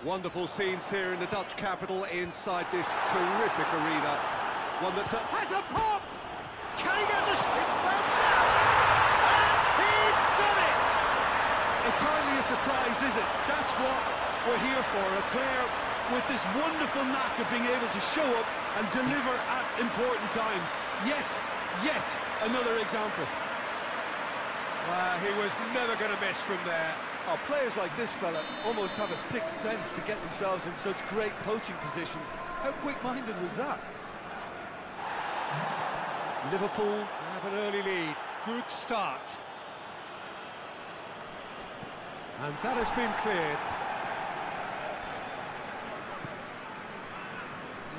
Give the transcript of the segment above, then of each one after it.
Wonderful scenes here in the Dutch capital inside this terrific arena. One that uh, has a pop! Can he get the... It's out! And he's done it! It's hardly a surprise, is it? That's what we're here for, a player with this wonderful knack of being able to show up and deliver at important times. Yet, yet another example. Well, he was never going to miss from there. Oh, players like this fella almost have a sixth sense to get themselves in such great poaching positions. How quick-minded was that? Liverpool have an early lead. Good start. And that has been cleared.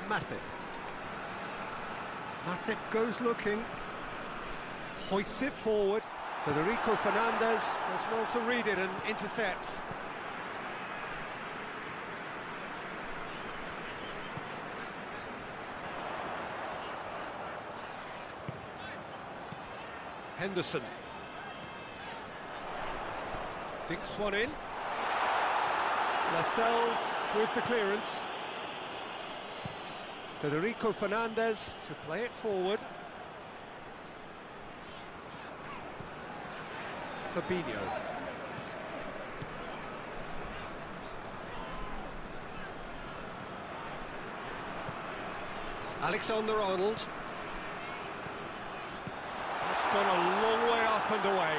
Matip. Matip goes looking. Hoists it forward. Federico Fernandez does well to read it and intercepts. Henderson. Dinks one in. Lascelles with the clearance. Federico Fernandez to play it forward. Fabinho. Alexander Arnold. That's gone a long way up and away.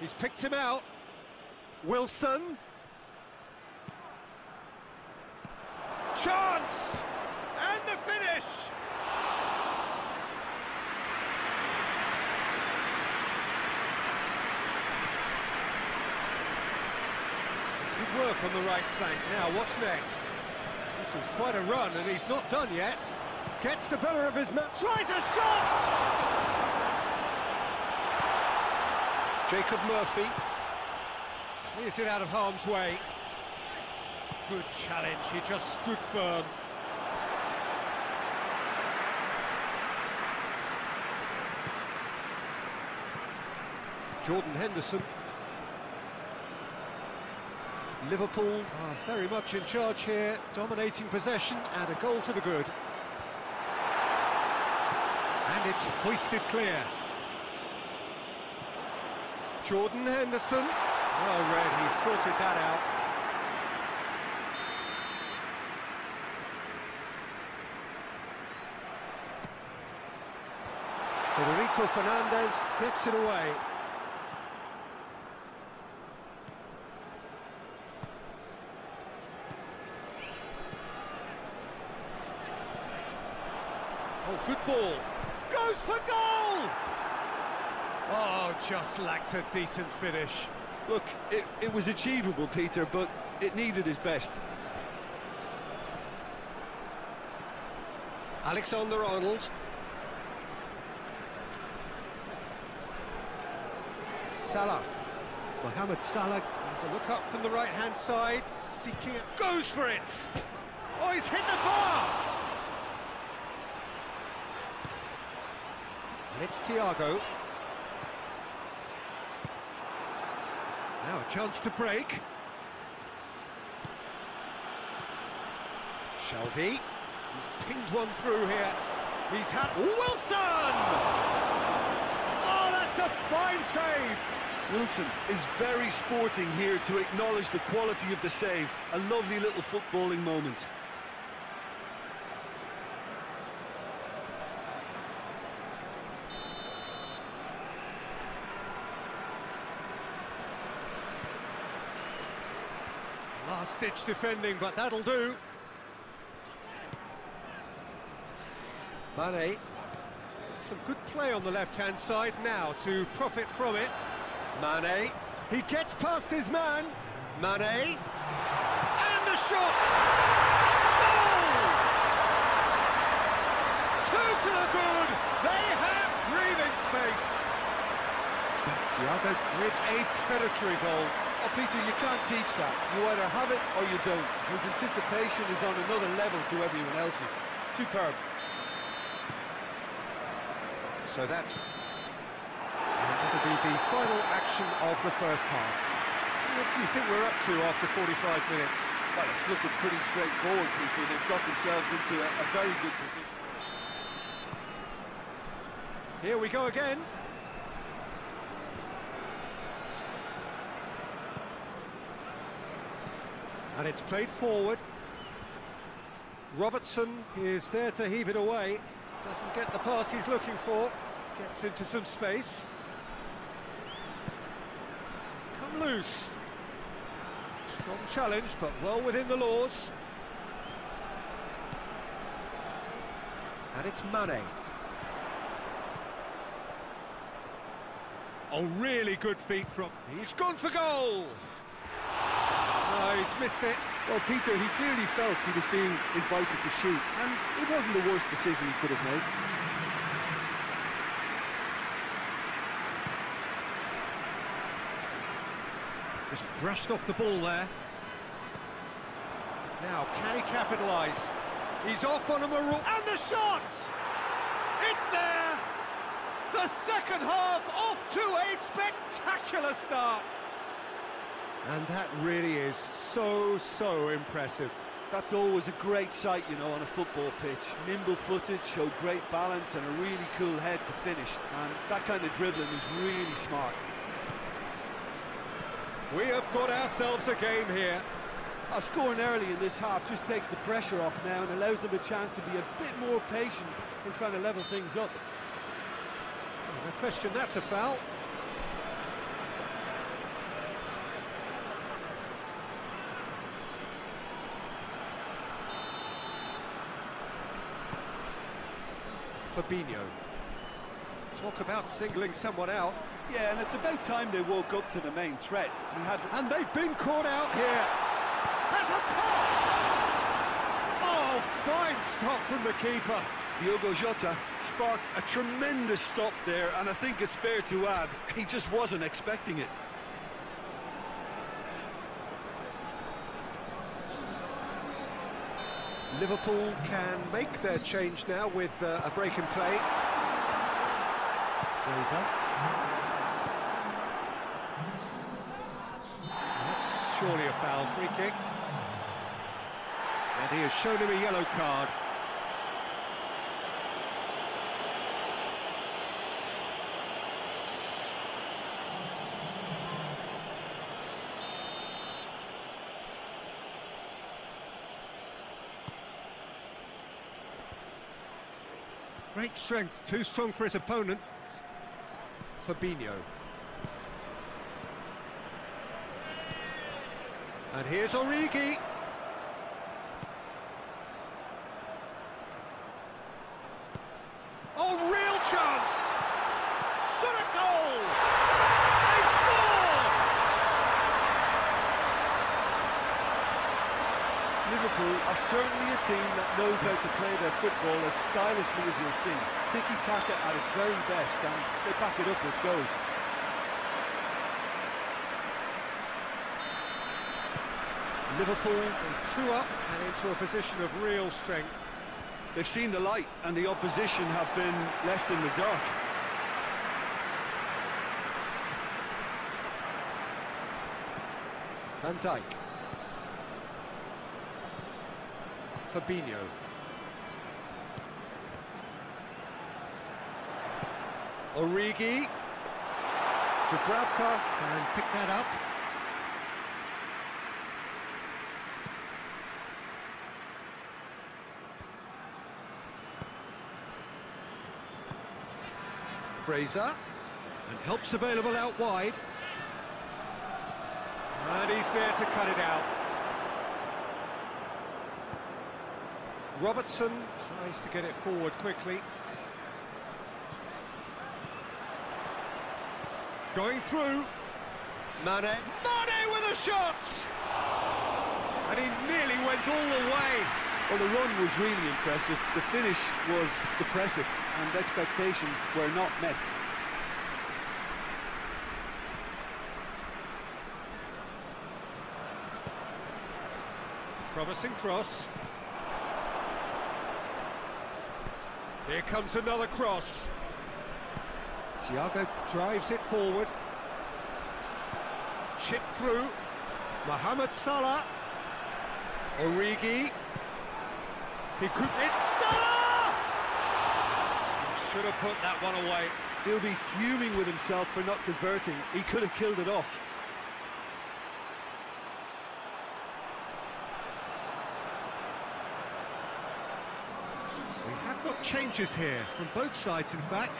He's picked him out. Wilson. Chance! And the finish! Some good work on the right flank. Now, what's next? This is quite a run, and he's not done yet. Gets the better of his man. Tries a shot! Jacob Murphy. Clears it out of harm's way. Good challenge, he just stood firm. Jordan Henderson. Liverpool are very much in charge here, dominating possession and a goal to the good. And it's hoisted clear. Jordan Henderson. Well read, he sorted that out. Federico Fernandez gets it away. Oh, good ball. Goes for goal! Oh, just lacked a decent finish. Look, it, it was achievable, Peter, but it needed his best. Alexander Arnold. Salah. Mohamed Salah has a look up from the right-hand side, seeking it, goes for it! Oh, he's hit the bar! And it's Thiago. Now a chance to break. Shelvey. He's pinged one through here. He's had Wilson! Oh, that's a fine save! Wilson is very sporting here to acknowledge the quality of the save. A lovely little footballing moment. Last-ditch defending, but that'll do. Mane. Some good play on the left-hand side now to profit from it. Mane. He gets past his man. Mane. And the shot! Goal! Two to the good. They have breathing space. Thiago with a predatory goal. Oh, Peter, you can't teach that. You either have it or you don't. His anticipation is on another level to everyone else's. Superb. So that's that'll be the final action of the first half. What do you think we're up to after 45 minutes? Well, it's looking pretty straightforward, Peter. They've got themselves into a, a very good position. Here we go again. And it's played forward. Robertson is there to heave it away. Doesn't get the pass he's looking for. Gets into some space. It's come loose. Strong challenge, but well within the laws. And it's Mane. Oh, really good feet from... He's gone for goal! No, he's missed it. Well, Peter, he clearly felt he was being invited to shoot, and it wasn't the worst decision he could have made. Just brushed off the ball there. Now, can he capitalise? He's off on a maroon... And the shot! It's there! The second half off to a spectacular start. And that really is so, so impressive. That's always a great sight, you know, on a football pitch. Nimble-footed, showed great balance and a really cool head to finish. And that kind of dribbling is really smart. We have got ourselves a game here. Uh, scoring early in this half just takes the pressure off now and allows them a chance to be a bit more patient in trying to level things up. No question, that's a foul. Fabinho. Talk about singling someone out. Yeah, and it's about time they woke up to the main threat. He had, and they've been caught out here. Has a pop! Oh, fine stop from the keeper. Diogo Jota sparked a tremendous stop there, and I think it's fair to add, he just wasn't expecting it. Liverpool can make their change now with uh, a break in play. Fraser. That's surely a foul free kick. And he has shown him a yellow card. Great strength, too strong for his opponent. Fabinho. And here's Origi. Oh, real chance! Shot a goal! They've scored! Liverpool are certainly a team that knows how to play their football as stylishly as you'll see. Tiki-taka at its very best, and they back it up with goals. Liverpool two up and into a position of real strength. They've seen the light, and the opposition have been left in the dark. Van Dijk. Fabinho. Origi. Dubravka can pick that up. Fraser. And helps available out wide. And he's there to cut it out. Robertson tries to get it forward quickly. Going through. Mane. Mane with a shot! And he nearly went all the way. Well, the run was really impressive. The finish was depressive, and expectations were not met. Promising cross. Here comes another cross. Thiago drives it forward. Chip through. Mohamed Salah. Origi. He could... It's Salah! Should have put that one away. He'll be fuming with himself for not converting. He could have killed it off. We have here, from both sides in fact.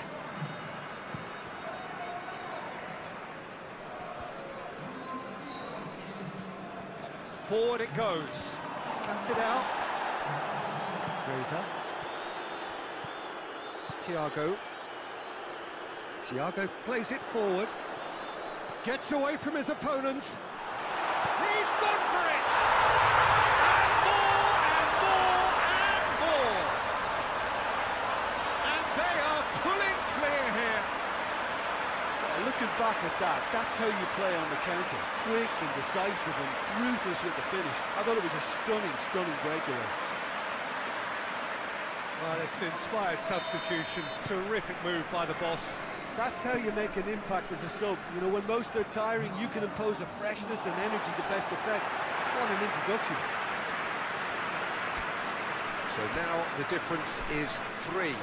Forward it goes. Cuts it out. Rosa. Thiago. Thiago plays it forward. Gets away from his opponents. He's gone for it! And more, and more, and more! And they are pulling clear here. Uh, Looking back at that, that's how you play on the counter. Quick and decisive and ruthless with the finish. I thought it was a stunning, stunning breakaway. Well, it's an inspired substitution. Terrific move by the boss. That's how you make an impact as a sub. You know, when most are tiring, you can impose a freshness and energy to best effect. What an introduction. So now the difference is three.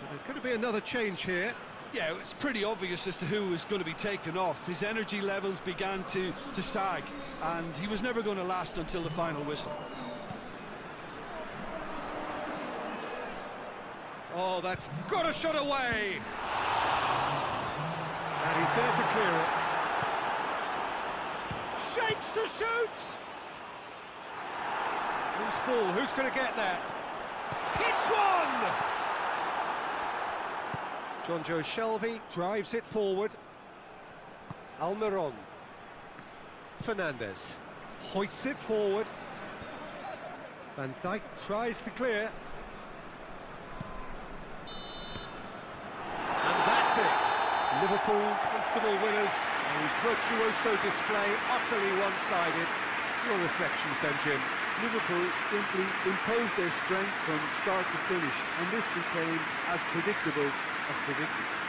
So there's going to be another change here. Yeah, it's pretty obvious as to who was going to be taken off. His energy levels began to, to sag, and he was never going to last until the final whistle. Oh, that's got a shot away! And he's there to clear it. Shapes to shoot! Who's ball? Who's going to get that? Hits one! Jonjo Shelvey drives it forward. Almiron. Fernandez hoists it forward. Van Dijk tries to clear. And that's it. Liverpool comfortable winners. A virtuoso display, utterly one-sided. Your reflections then, Jim? Liverpool simply imposed their strength from start to finish, and this became as predictable as predicted.